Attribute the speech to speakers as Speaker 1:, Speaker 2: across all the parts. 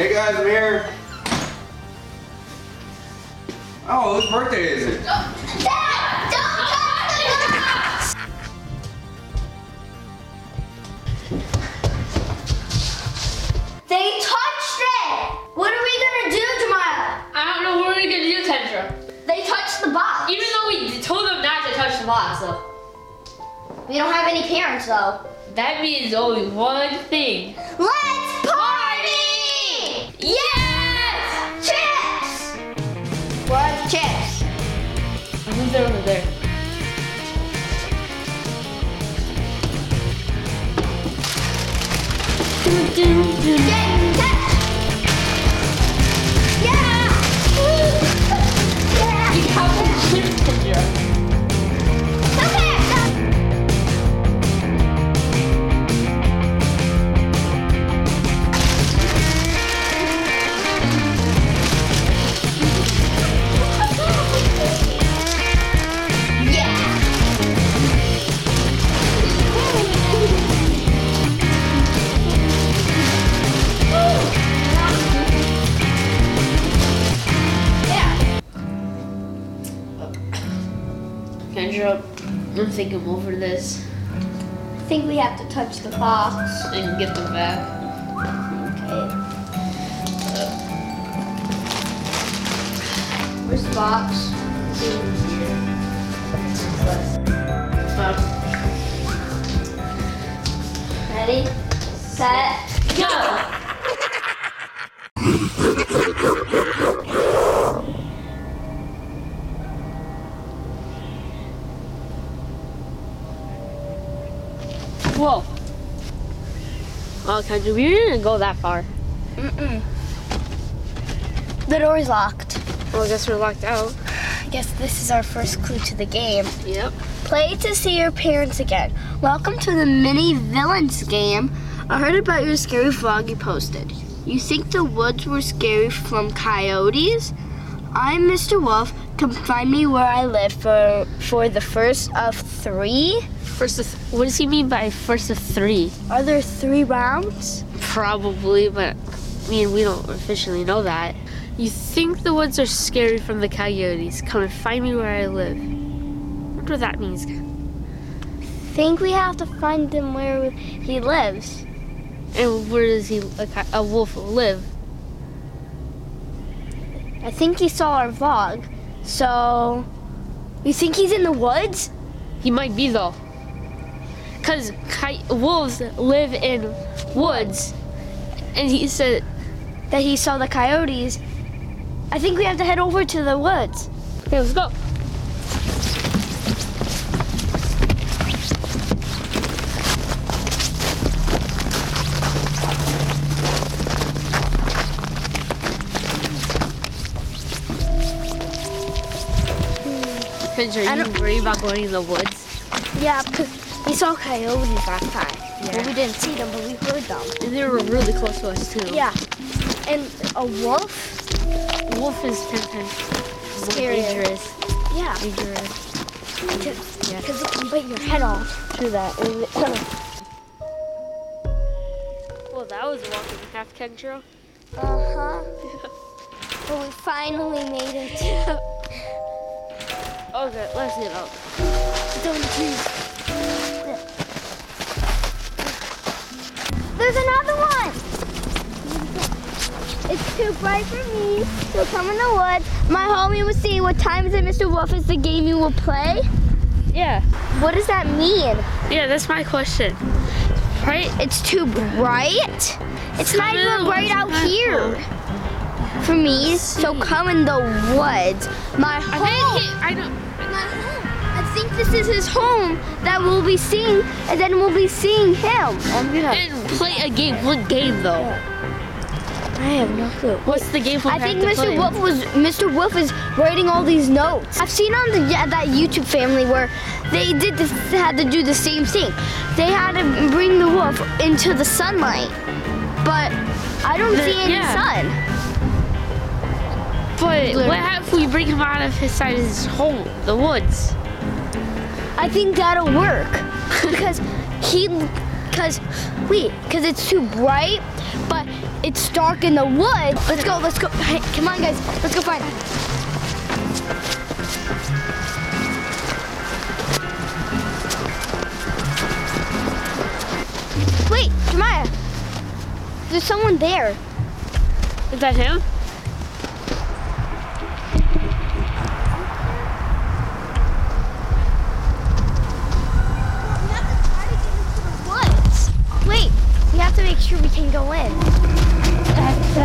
Speaker 1: Hey guys, I'm here. Oh, whose birthday is it?
Speaker 2: Oh, Dad, don't touch the box! They touched it! What are we gonna do, Jemiah?
Speaker 3: I don't know what we're gonna do, Kendra.
Speaker 2: They touched the box.
Speaker 3: Even though we told them not to touch the box, though.
Speaker 2: We don't have any parents, though.
Speaker 3: That means only one thing.
Speaker 2: Let's
Speaker 3: I'm thinking over this
Speaker 2: I think we have to touch the box.
Speaker 3: and get them back.
Speaker 2: Okay. Uh, where's the box? Ready? Set.
Speaker 3: go! Oh, Kendra, we didn't go that far.
Speaker 2: Mm-mm. The door's locked.
Speaker 3: Well, I guess we're locked out.
Speaker 2: I guess this is our first clue to the game.
Speaker 3: Yep.
Speaker 2: Play to see your parents again. Welcome to the mini villains game. I heard about your scary vlog you posted. You think the woods were scary from coyotes? I'm Mr. Wolf. Come find me where I live for for the first of three.
Speaker 3: First of, what does he mean by first of three?
Speaker 2: Are there three rounds?
Speaker 3: Probably, but I mean, we don't officially know that. You think the woods are scary from the coyotes? Come and find me where I live. What what that means?
Speaker 2: Think we have to find him where he lives.
Speaker 3: And where does he, a, a wolf, live?
Speaker 2: I think he saw our vlog. So, you think he's in the woods?
Speaker 3: He might be though. Cause coy- wolves live in woods, and he said,
Speaker 2: That he saw the coyotes. I think we have to head over to the woods.
Speaker 3: "Okay, let's go." Kendra,
Speaker 2: I
Speaker 3: are you
Speaker 2: don't-
Speaker 3: worried about going in the woods?
Speaker 2: Yeah, because we saw coyotes last time.
Speaker 3: Yeah.
Speaker 2: Well, we didn't see them, but we heard them.
Speaker 3: And they were really close to us too.
Speaker 2: Yeah. And a wolf?
Speaker 3: wolf is ten times more
Speaker 2: Scarier.
Speaker 3: dangerous.
Speaker 2: Yeah.
Speaker 3: Dangerous. Yeah.
Speaker 2: Because it can bite your head off. True that.
Speaker 3: Well, that was a walking half, Kendra.
Speaker 2: uh-huh. But we finally made it.
Speaker 3: Okay, let's get out.
Speaker 2: Don't choose. There's another one. It's too bright for me, so come in the woods. My homie will see what time is it, Mr. Wolf, is the game you will play.
Speaker 3: Yeah.
Speaker 2: What does that mean?
Speaker 3: Yeah, that's my question. Right?
Speaker 2: It's too bright? It's not
Speaker 3: Come in
Speaker 2: even bright out here for me, so come in the woods. My
Speaker 3: I think he, I don't.
Speaker 2: My home. I think this is his home that we'll be seeing, and then we'll be seeing him. I'm gonna.
Speaker 3: And play a game. What game though?
Speaker 2: I have no clue.
Speaker 3: What's the game we'll
Speaker 2: I think Mr.
Speaker 3: play?
Speaker 2: Wolf was Mr. Wolf is writing all these notes. I've seen on the yeah, that YouTube family where they did this, had to do the same thing. They had to bring the wolf into the sunlight, but I don't
Speaker 3: The-
Speaker 2: see any
Speaker 3: yeah.
Speaker 2: sun.
Speaker 3: But what if we bring him out of his side of his home, the woods?
Speaker 2: I think that'll work because he, because wait, because it's too bright, but it's dark in the woods. Let's go, let's go. Hey, come on, guys. Let's go find it. Wait, Jemiah. There's someone there.
Speaker 3: Is that him?
Speaker 2: Woods. Wait, we have to make sure we can go in.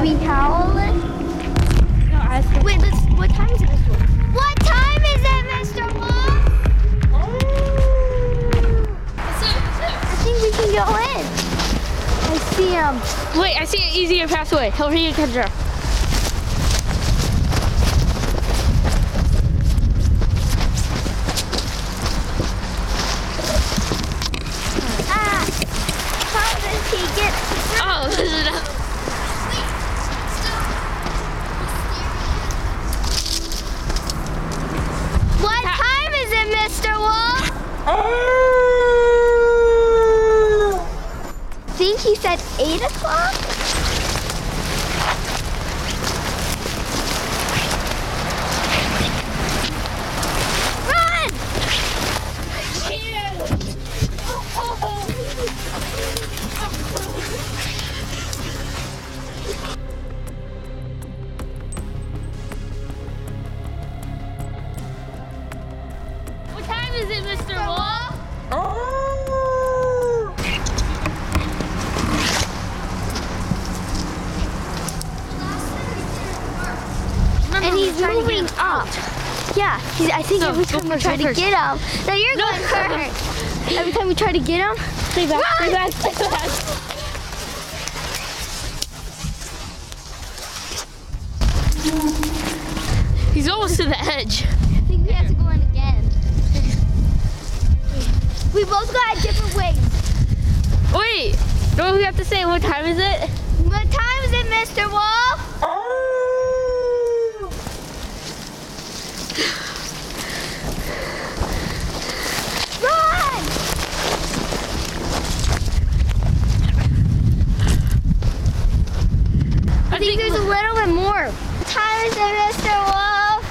Speaker 2: We howl it?
Speaker 3: No, I think.
Speaker 2: Wait, let's. What time is it, Mr. Wolf? What time is it, Mr. Wolf? Oh. I think we can go in. I see him.
Speaker 3: Wait, I see an easier pathway. Over here, Kendra.
Speaker 2: Ah! How did he get?
Speaker 3: Oh, this is not.
Speaker 2: What time is it, Mr. Wolf? think he said eight o'clock. Yeah, he's, I think
Speaker 3: No,
Speaker 2: every time we try to get him. No, you're
Speaker 3: No.
Speaker 2: going first. Every time we try to get him,
Speaker 3: Stay back, stay back, stay back. He's almost to the edge.
Speaker 2: I think we have to go in again. We both got different ways.
Speaker 3: Wait, don't we have to say what time is it?
Speaker 2: What time is it, Mr. Wolf? Run! I think there's a little bit more. Time is it, Mr. Wolf?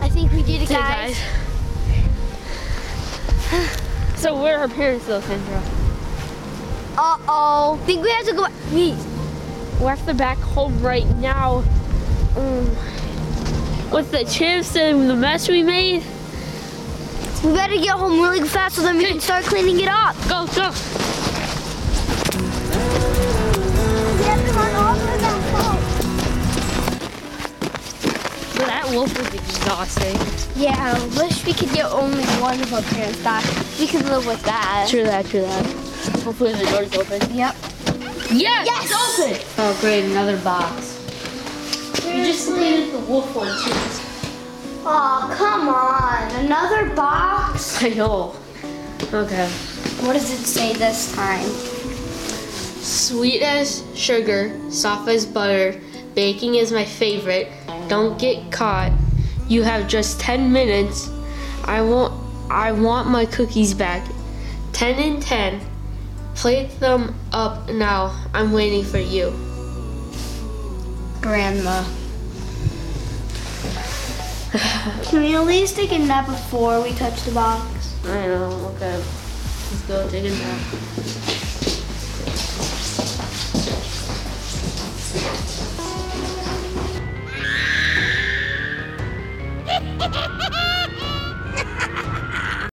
Speaker 2: I think we did it,
Speaker 3: Hey,
Speaker 2: guys.
Speaker 3: so where are parents though, Kendra?
Speaker 2: Uh oh. Think we have to go. We.
Speaker 3: We have to back home right now. Um, with the chips and the mess we made.
Speaker 2: We better get home really fast so then we can start cleaning it up.
Speaker 3: Go, go. Wolf was exhausting.
Speaker 2: Yeah, I wish we could get only one of our parents back. We could live with that.
Speaker 3: True that, true that. Hopefully the door's open.
Speaker 2: Yep.
Speaker 3: Yes,
Speaker 2: Yes!
Speaker 3: it's open. Oh great, another box. You just needed the wolf one too.
Speaker 2: Oh, come on. Another box?
Speaker 3: I know. Okay.
Speaker 2: What does it say this time?
Speaker 3: Sweet as sugar, soft as butter. Baking is my favorite. Don't get caught. You have just 10 minutes. I want I want my cookies back. 10 and 10. Plate them up now. I'm waiting for you.
Speaker 2: Grandma. Can we at least take a nap before we touch the box?
Speaker 3: I know. Okay. Let's go take a nap.